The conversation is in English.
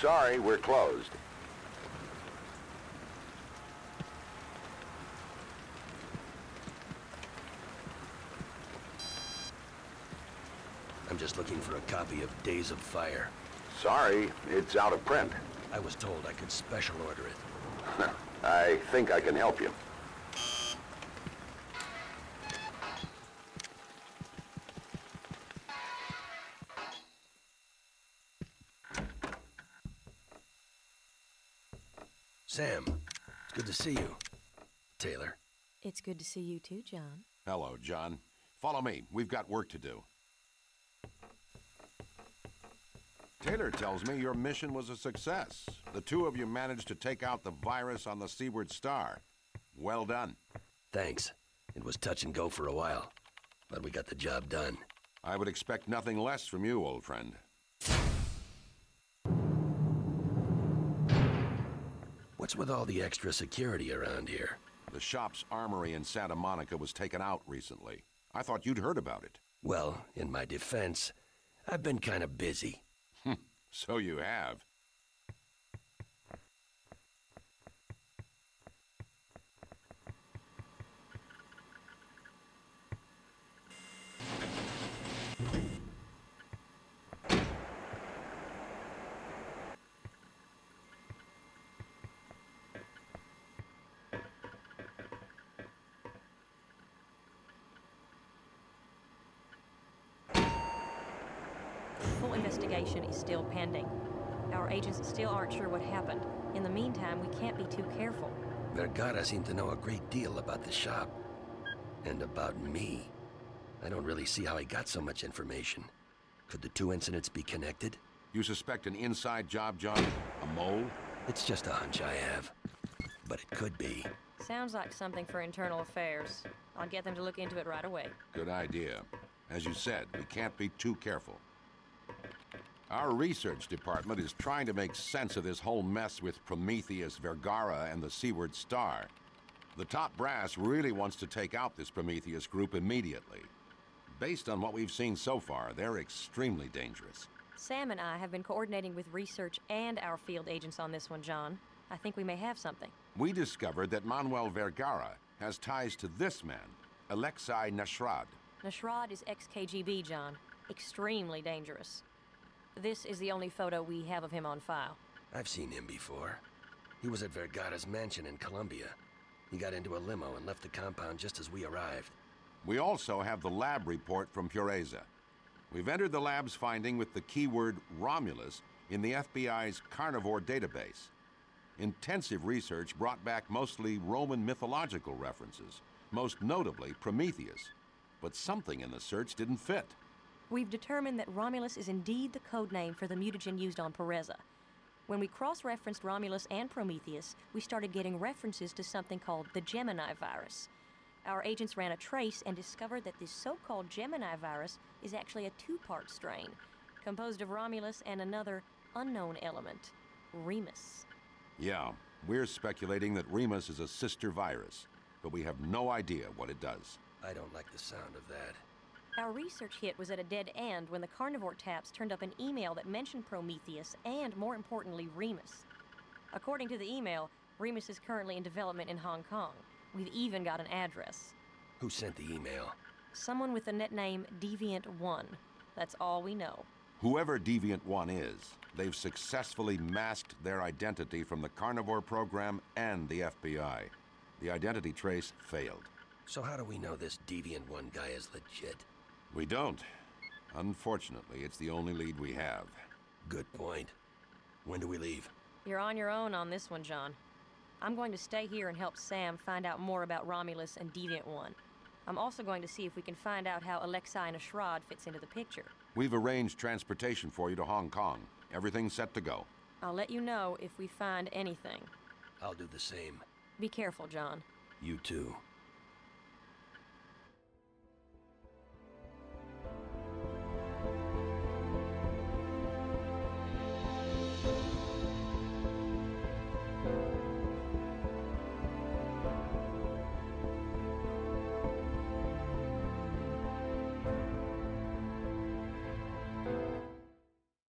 Sorry, we're closed. I'm just looking for a copy of Days of Fire. Sorry, it's out of print. I was told I could special order it. I think I can help you. Sam, it's good to see you. Taylor. It's good to see you too, John. Hello, John. Follow me. We've got work to do. Taylor tells me your mission was a success. The two of you managed to take out the virus on the Seaward Star. Well done. Thanks. It was touch and go for a while, but we got the job done. I would expect nothing less from you, old friend. What's with all the extra security around here? The shop's armory in Santa Monica was taken out recently. I thought you'd heard about it. Well, in my defense, I've been kind of busy. Hmm, so you have. Investigation is still pending. Our agents still aren't sure what happened. In the meantime, we can't be too careful. Vergara seemed to know a great deal about the shop. And about me. I don't really see how he got so much information. Could the two incidents be connected? You suspect an inside job, John? A mole? It's just a hunch I have. But it could be. Sounds like something for internal affairs. I'll get them to look into it right away. Good idea. As you said, we can't be too careful. Our research department is trying to make sense of this whole mess with Prometheus, Vergara, and the Seaward Star. The top brass really wants to take out this Prometheus group immediately. Based on what we've seen so far, they're extremely dangerous. Sam and I have been coordinating with research and our field agents on this one, John. I think we may have something. We discovered that Manuel Vergara has ties to this man, Alexei Nashrad. Nashrad is ex-KGB, John. Extremely dangerous. This is the only photo we have of him on file. I've seen him before. He was at Vergara's mansion in Colombia. He got into a limo and left the compound just as we arrived. We also have the lab report from Pureza. We've entered the lab's finding with the keyword Romulus in the FBI's carnivore database. Intensive research brought back mostly Roman mythological references, most notably Prometheus. But something in the search didn't fit. We've determined that Romulus is indeed the code name for the mutagen used on Pereza. When we cross-referenced Romulus and Prometheus, we started getting references to something called the Gemini virus. Our agents ran a trace and discovered that this so-called Gemini virus is actually a two-part strain, composed of Romulus and another unknown element, Remus. Yeah, we're speculating that Remus is a sister virus, but we have no idea what it does. I don't like the sound of that. Our research hit was at a dead end when the carnivore taps turned up an email that mentioned Prometheus and, more importantly, Remus. According to the email, Remus is currently in development in Hong Kong. We've even got an address. Who sent the email? Someone with the net name Deviant1. That's all we know. Whoever Deviant One is, they've successfully masked their identity from the carnivore program and the FBI. The identity trace failed. So how do we know this Deviant One guy is legit? We don't. Unfortunately, it's the only lead we have. Good point. When do we leave? You're on your own on this one, John. I'm going to stay here and help Sam find out more about Romulus and Deviant One. I'm also going to see if we can find out how Alexei Nashrad fits into the picture. We've arranged transportation for you to Hong Kong. Everything's set to go. I'll let you know if we find anything. I'll do the same. Be careful, John. You too.